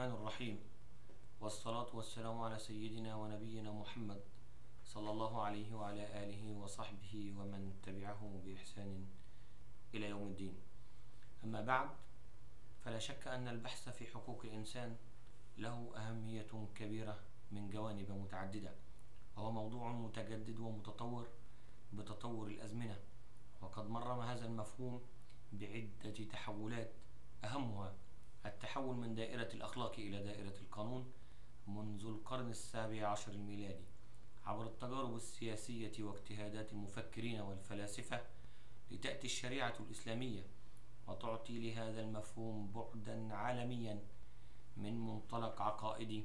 الرحمن الرحيم. والصلاة والسلام على سيدنا ونبينا محمد صلى الله عليه وعلى آله وصحبه ومن تبعه بإحسان إلى يوم الدين. أما بعد فلا شك أن البحث في حقوق الإنسان له أهمية كبيرة من جوانب متعددة وهو موضوع متجدد ومتطور بتطور الأزمنة وقد مرم هذا المفهوم بعدة تحولات أهمها التحول من دائرة الأخلاق إلى دائرة القانون منذ القرن السابع عشر الميلادي. عبر التجارب السياسية واجتهادات المفكرين والفلاسفة لتأتي الشريعة الإسلامية وتعطي لهذا المفهوم بعدا عالميا من منطلق عقائدي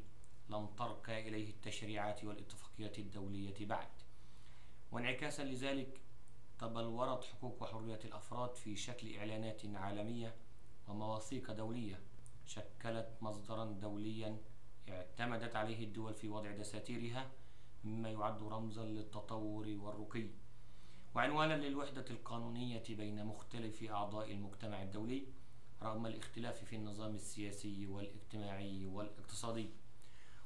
لم ترقى إليه التشريعات والاتفاقيات الدولية بعد. وانعكاسا لذلك تبلورت حقوق وحريات الأفراد في شكل إعلانات عالمية ومواثيق دولية شكلت مصدرا دوليا اعتمدت عليه الدول في وضع دساتيرها مما يعد رمزا للتطور والرقي. وعنوانا للوحدة القانونية بين مختلف أعضاء المجتمع الدولي رغم الاختلاف في النظام السياسي والاجتماعي والاقتصادي.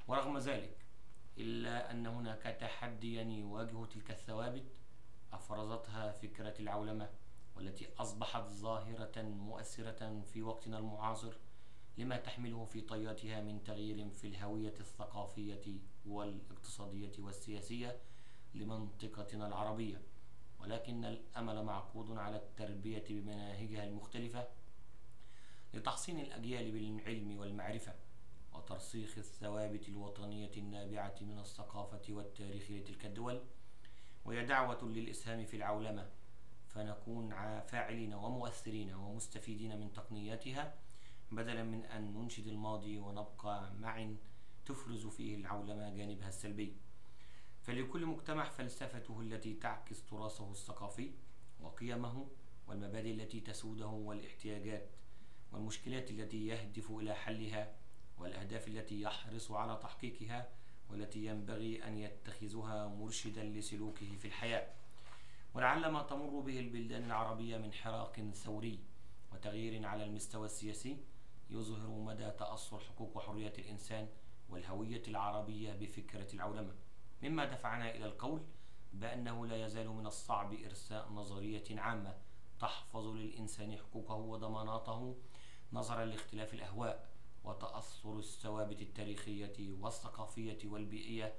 ورغم ذلك إلا أن هناك تحديا يواجه تلك الثوابت أفرزتها فكرة العولمة. والتي أصبحت ظاهرة مؤثرة في وقتنا المعاصر لما تحمله في طياتها من تغيير في الهوية الثقافية والاقتصادية والسياسية لمنطقتنا العربية. ولكن الأمل معقود على التربية بمناهجها المختلفة لتحصين الأجيال بالعلم والمعرفة وترسيخ الثوابت الوطنية النابعة من الثقافة والتاريخ لتلك الدول وهي دعوة للإسهام في العولمة فنكون فاعلين ومؤثرين ومستفيدين من تقنياتها بدلا من أن ننشد الماضي ونبقى معا تفرز فيه العولمة جانبها السلبي. فلكل مجتمع فلسفته التي تعكس تراثه الثقافي وقيمه والمبادئ التي تسوده والاحتياجات والمشكلات التي يهدف إلى حلها والأهداف التي يحرص على تحقيقها والتي ينبغي أن يتخذها مرشدا لسلوكه في الحياة. ولعل ما تمر به البلدان العربية من حراك ثوري وتغيير على المستوى السياسي يظهر مدى تأثر حقوق وحريات الإنسان والهوية العربية بفكرة العولمة. مما دفعنا إلى القول بأنه لا يزال من الصعب إرساء نظرية عامة تحفظ للإنسان حقوقه وضماناته نظرا لاختلاف الأهواء وتأثر الثوابت التاريخية والثقافية والبيئية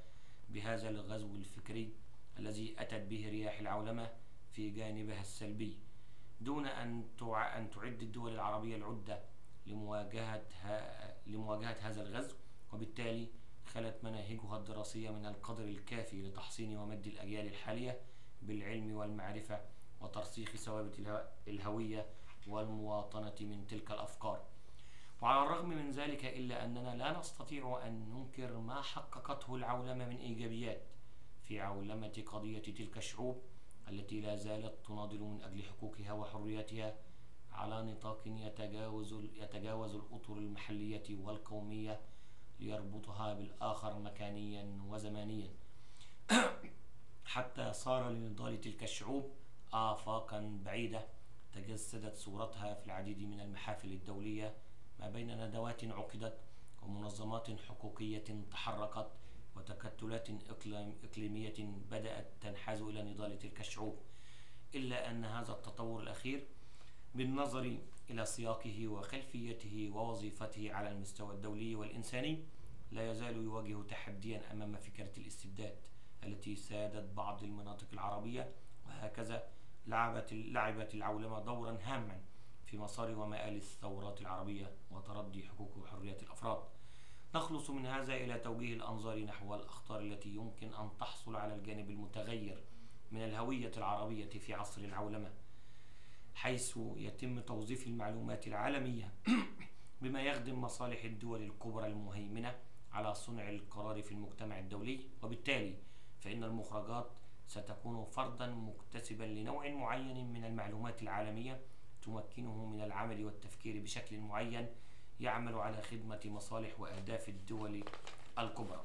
بهذا الغزو الفكري الذي أتت به رياح العولمة في جانبها السلبي دون أن أن تعد الدول العربية العدة لمواجهة لمواجهة هذا الغزو وبالتالي خلت مناهجها الدراسية من القدر الكافي لتحصين ومد الأجيال الحالية بالعلم والمعرفة وترسيخ ثوابت الهوية والمواطنة من تلك الأفكار. وعلى الرغم من ذلك إلا أننا لا نستطيع أن ننكر ما حققته العولمة من إيجابيات في عولمة قضية تلك الشعوب التي لا زالت تناضل من أجل حقوقها وحرياتها على نطاق يتجاوز يتجاوز الأطر المحلية والقومية ليربطها بالآخر مكانيا وزمانيا. حتى صار لنضال تلك الشعوب آفاقا بعيدة تجسدت صورتها في العديد من المحافل الدولية ما بين ندوات عقدت ومنظمات حقوقية تحركت وتكتلات إقليمية بدأت تنحاز إلى نضال تلك الشعوب إلا أن هذا التطور الأخير بالنظر إلى سياقه وخلفيته ووظيفته على المستوى الدولي والإنساني لا يزال يواجه تحديا أمام فكرة الاستبداد التي سادت بعض المناطق العربية وهكذا لعبت لعبت العولمة دورا هاما في مسار ومآل الثورات العربية وتردي حقوق وحريات الأفراد. نخلص من هذا إلى توجيه الأنظار نحو الأخطار التي يمكن أن تحصل على الجانب المتغير من الهوية العربية في عصر العولمة حيث يتم توظيف المعلومات العالمية بما يخدم مصالح الدول الكبرى المهيمنة على صنع القرار في المجتمع الدولي. وبالتالي فإن المخرجات ستكون فردا مكتسبا لنوع معين من المعلومات العالمية تمكنه من العمل والتفكير بشكل معين يعمل على خدمة مصالح وأهداف الدول الكبرى.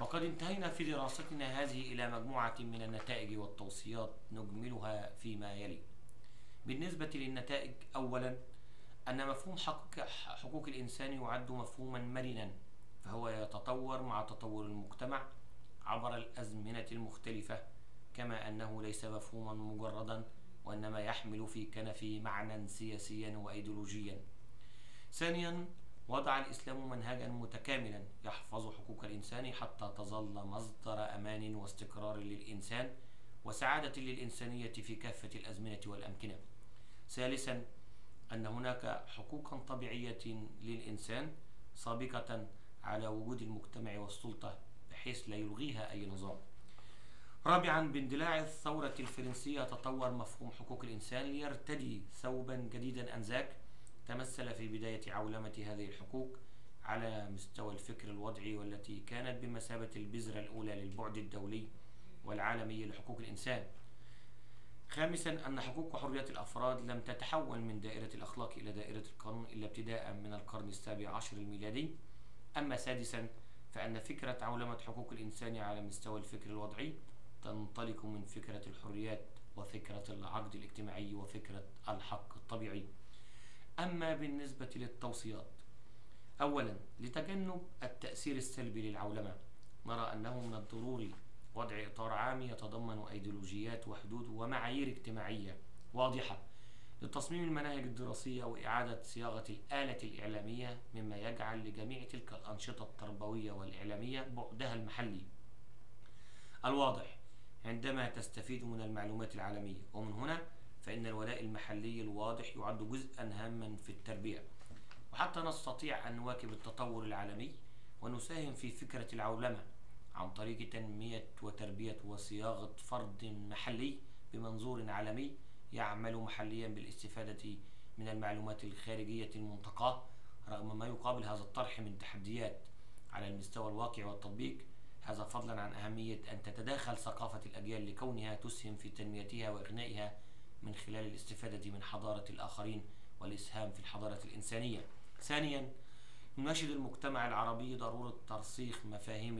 وقد انتهينا في دراستنا هذه إلى مجموعة من النتائج والتوصيات نجملها فيما يلي. بالنسبة للنتائج أولا أن مفهوم حقوق, حقوق الإنسان يعد مفهوما مرنا فهو يتطور مع تطور المجتمع عبر الأزمنة المختلفة كما أنه ليس مفهوما مجردا وإنما يحمل في كنفه معنى سياسيا وأيديولوجيا. ثانيا وضع الإسلام منهجا متكاملا يحفظ حقوق الإنسان حتى تظل مصدر أمان واستقرار للإنسان وسعادة للإنسانية في كافة الأزمنة والأمكنة. ثالثا أن هناك حقوقا طبيعية للإنسان سابقة على وجود المجتمع والسلطة بحيث لا يلغيها أي نظام. رابعا باندلاع الثورة الفرنسية تطور مفهوم حقوق الإنسان ليرتدي ثوبا جديدا أنذاك. تمثل في بداية عولمة هذه الحقوق على مستوى الفكر الوضعي والتي كانت بمثابة البذرة الأولى للبعد الدولي والعالمي لحقوق الإنسان. خامسا أن حقوق وحريات الأفراد لم تتحول من دائرة الأخلاق إلى دائرة القانون إلا ابتداء من القرن السابع عشر الميلادي. أما سادسا فأن فكرة عولمة حقوق الإنسان على مستوى الفكر الوضعي تنطلق من فكرة الحريات وفكرة العقد الاجتماعي وفكرة الحق الطبيعي. أما بالنسبة للتوصيات أولا لتجنب التأثير السلبي للعولمة. نرى أنه من الضروري وضع إطار عام يتضمن أيديولوجيات وحدود ومعايير اجتماعية واضحة لتصميم المناهج الدراسية وإعادة صياغة الآلة الإعلامية مما يجعل لجميع تلك الأنشطة التربوية والإعلامية بعدها المحلي. الواضح عندما تستفيد من المعلومات العالمية. ومن هنا فإن الولاء المحلي الواضح يعد جزءا هاما في التربية وحتى نستطيع أن نواكب التطور العالمي ونساهم في فكرة العولمة عن طريق تنمية وتربية وصياغة فرد محلي بمنظور عالمي يعمل محليا بالاستفادة من المعلومات الخارجية المنتقاة رغم ما يقابل هذا الطرح من تحديات على المستوى الواقع والتطبيق. هذا فضلا عن أهمية أن تتداخل ثقافة الأجيال لكونها تسهم في تنميتها وإغنائها من خلال الاستفادة من حضارة الآخرين والإسهام في الحضارة الإنسانية. ثانيا يناشد المجتمع العربي ضرورة ترسيخ مفاهيم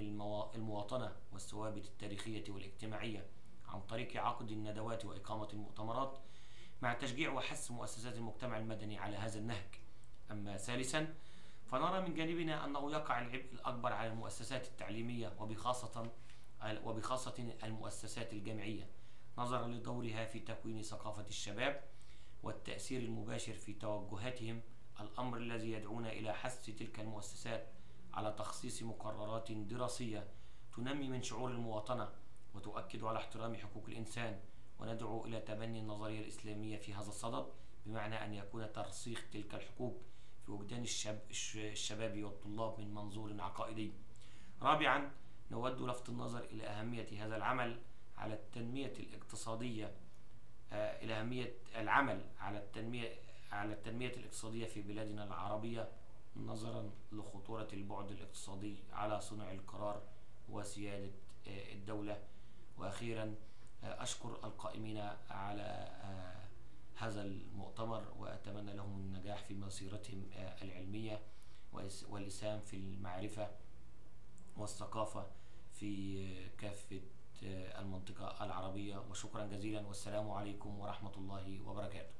المواطنة والثوابت التاريخية والاجتماعية عن طريق عقد الندوات وإقامة المؤتمرات مع تشجيع وحث مؤسسات المجتمع المدني على هذا النهج. أما ثالثا فنرى من جانبنا أنه يقع العبء الأكبر على المؤسسات التعليمية وبخاصة وبخاصة المؤسسات الجامعية نظرا لدورها في تكوين ثقافة الشباب والتأثير المباشر في توجهاتهم الأمر الذي يدعونا إلى حث تلك المؤسسات على تخصيص مقررات دراسية تنمي من شعور المواطنة وتؤكد على احترام حقوق الإنسان وندعو إلى تبني النظرية الإسلامية في هذا الصدد بمعنى أن يكون ترسيخ تلك الحقوق في وجدان الشاب الشباب والطلاب من منظور عقائدي. رابعا نود لفت النظر إلى أهمية هذا العمل على التنمية الاقتصادية آه، إلى أهمية العمل على التنمية على التنمية الاقتصادية في بلادنا العربية نظرا لخطورة البعد الاقتصادي على صنع القرار وسيادة آه، الدولة. وأخيرا آه، أشكر القائمين على هذا المؤتمر وأتمنى لهم النجاح في مسيرتهم العلمية والإسهام في المعرفة والثقافة في كافة المنطقة العربية. وشكرا جزيلا والسلام عليكم ورحمة الله وبركاته.